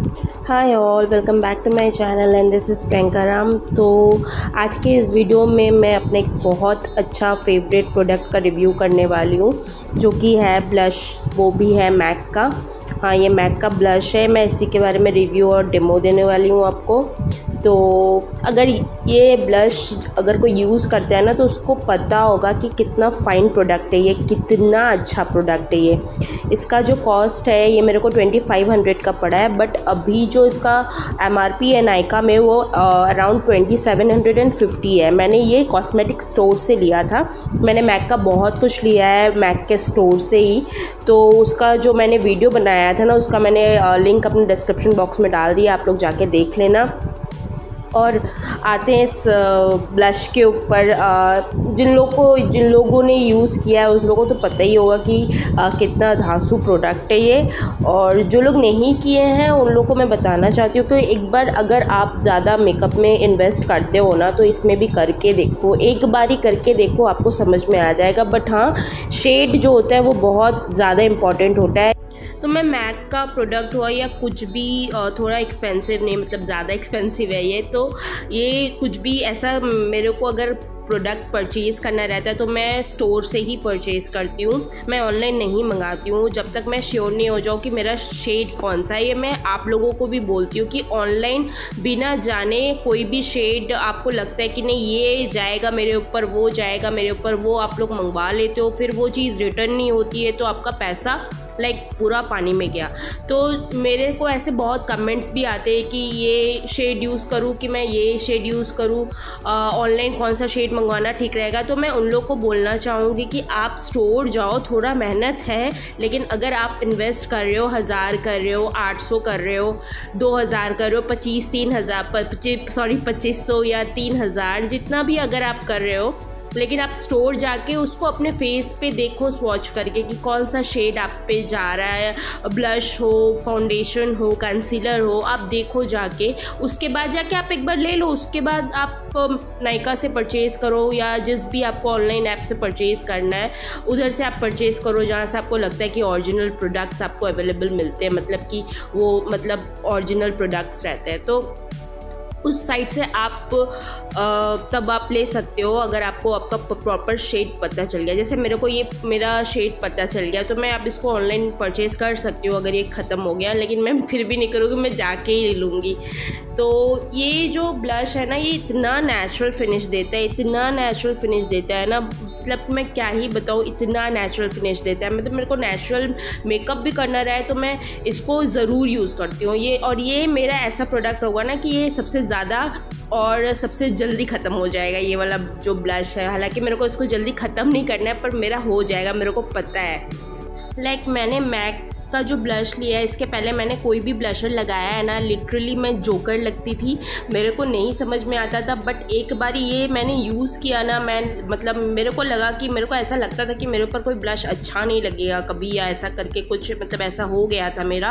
Hi all welcome back to my channel and this is Priyanka Ram तो आज के इस वीडियो में मैं अपने एक बहुत अच्छा फेवरेट प्रोडक्ट का रिव्यू करने वाली हूँ, जो कि है ब्लश वो भी है मैक का। हाँ ये मैक का ब्लश है। मैं इसी के बारे में रिव्यू और डेमो देने वाली हूँ आपको। तो अगर ये ब्लश अगर कोई यूज़ करता है ना तो उसको पता होगा कि कितना फ़ाइन प्रोडक्ट है ये, कितना अच्छा प्रोडक्ट है ये। इसका जो कॉस्ट है, ये मेरे को ट्वेंटी फाइव हंड्रेड का पड़ा है बट अभी जो इसका एम आर पी है नायका में, वो around twenty seven hundred and fifty है। मैंने ये कॉस्मेटिक स्टोर से लिया था। मैंने मैक का बहुत कुछ लिया है मैक के स्टोर से ही। तो उसका जो मैंने वीडियो बनाया था ना, उसका मैंने लिंक अपने डिस्क्रिप्शन बॉक्स में डाल दिया, आप लोग जाके देख लेना। और आते हैं इस ब्लश के ऊपर। जिन लोगों को जिन लोगों ने यूज़ किया है, उन लोगों को तो पता ही होगा कि कितना धांसू प्रोडक्ट है ये। और जो लोग नहीं किए हैं, उन लोगों को मैं बताना चाहती हूँ कि एक बार अगर आप ज़्यादा मेकअप में इन्वेस्ट करते हो ना तो इसमें भी करके देखो। एक बार ही करके देखो, आपको समझ में आ जाएगा। बट हाँ शेड जो होता है, वो बहुत ज़्यादा इंपॉर्टेंट होता है। तो मैं मैक का प्रोडक्ट हुआ या कुछ भी थोड़ा एक्सपेंसिव नहीं मतलब ज़्यादा एक्सपेंसिव है ये तो ये कुछ भी ऐसा मेरे को अगर प्रोडक्ट परचेज़ करना रहता है तो मैं स्टोर से ही परचेज़ करती हूँ। मैं ऑनलाइन नहीं मंगाती हूँ। जब तक मैं श्योर नहीं हो जाऊँ कि मेरा शेड कौन सा है, ये मैं आप लोगों को भी बोलती हूँ कि ऑनलाइन बिना जाने कोई भी शेड आपको लगता है कि नहीं, ये जाएगा मेरे ऊपर, वो जाएगा मेरे ऊपर, वो आप लोग मंगवा लेते हो, फिर वो चीज़ रिटर्न नहीं होती है तो आपका पैसा लाइक पूरा पानी में गया। तो मेरे को ऐसे बहुत कमेंट्स भी आते हैं कि ये शेड यूज़ करूँ कि मैं ये शेड यूज़ करूँ ऑनलाइन कौन सा शेड मंगवाना ठीक रहेगा? तो मैं उन लोग को बोलना चाहूँगी कि आप स्टोर जाओ, थोड़ा मेहनत है, लेकिन अगर आप इन्वेस्ट कर रहे हो, हज़ार कर रहे हो, आठ सौ कर रहे हो, दो हज़ार कर रहे हो, पच्चीस, तीन हज़ार सॉरी पच्चीस सौ या तीन हज़ार, जितना भी अगर आप कर रहे हो लेकिन आप स्टोर जाके उसको अपने फेस पे देखो स्वॉच करके कि कौन सा शेड आप पे जा रहा है। ब्लश हो फाउंडेशन हो कंसीलर हो, आप देखो जाके। उसके बाद जाके आप एक बार ले लो। उसके बाद आप नायका से परचेज़ करो या जिस भी आपको ऑनलाइन ऐप से परचेज़ करना है, उधर से आप परचेज़ करो जहाँ से आपको लगता है कि ओरिजिनल प्रोडक्ट्स आपको अवेलेबल मिलते हैं। मतलब कि वो मतलब ओरिजिनल प्रोडक्ट्स रहते हैं। तो उस साइट से आप तब आप ले सकते हो अगर आपको आपका प्रॉपर शेड पता चल गया। जैसे मेरे को ये, मेरा शेड पता चल गया तो मैं आप इसको ऑनलाइन परचेज़ कर सकती हूँ अगर ये ख़त्म हो गया, लेकिन मैं फिर भी नहीं करूँगी, मैं जाके ही ले लूँगी। तो ये जो ब्लश है ना, ये इतना नेचुरल फिनिश देता है, इतना नेचुरल फिनिश देता है ना मतलब मैं क्या ही बताऊँ, इतना नेचुरल फिनिश देता है। मतलब मेरे को नेचुरल मेकअप भी करना रहा है तो मैं इसको ज़रूर यूज़ करती हूँ। ये, और ये मेरा ऐसा प्रोडक्ट होगा ना कि ये सबसे ज़्यादा और सबसे जल्दी ख़त्म हो जाएगा ये वाला जो ब्लश है। हालाँकि मेरे को इसको जल्दी ख़त्म नहीं करना है पर मेरा हो जाएगा मेरे को पता है। लाइक like, मैंने मैक का जो ब्लश लिया है, इसके पहले मैंने कोई भी ब्लशर लगाया है ना लिटरली मैं जोकर लगती थी। मेरे को नहीं समझ में आता था बट एक बार ये मैंने यूज़ किया ना, मैं मतलब मेरे को लगा कि मेरे को ऐसा लगता था कि मेरे ऊपर कोई ब्लश अच्छा नहीं लगेगा कभी, या ऐसा करके कुछ मतलब ऐसा हो गया था मेरा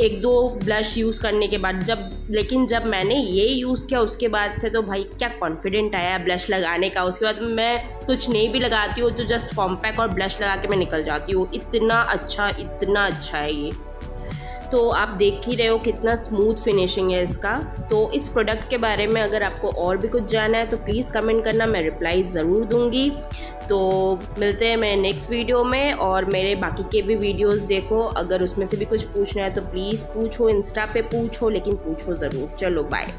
एक दो ब्लश यूज़ करने के बाद। जब, लेकिन जब मैंने ये यूज़ किया, उसके बाद से तो भाई क्या कॉन्फिडेंट आया ब्लश लगाने का। उसके बाद मैं कुछ नहीं भी लगाती हूँ तो जस्ट कॉम्पैक और ब्लश लगा के मैं निकल जाती हूँ। इतना अच्छा इतना अच्छा अच्छा है ये तो आप देख ही रहे हो कितना स्मूथ फिनिशिंग है इसका। तो इस प्रोडक्ट के बारे में अगर आपको और भी कुछ जाना है तो प्लीज़ कमेंट करना, मैं रिप्लाई ज़रूर दूँगी। तो मिलते हैं मैं नेक्स्ट वीडियो में और मेरे बाकी के भी वीडियोस देखो। अगर उसमें से भी कुछ पूछना है तो प्लीज़ पूछो इंस्टा पे पूछो, लेकिन पूछो ज़रूर। चलो बाय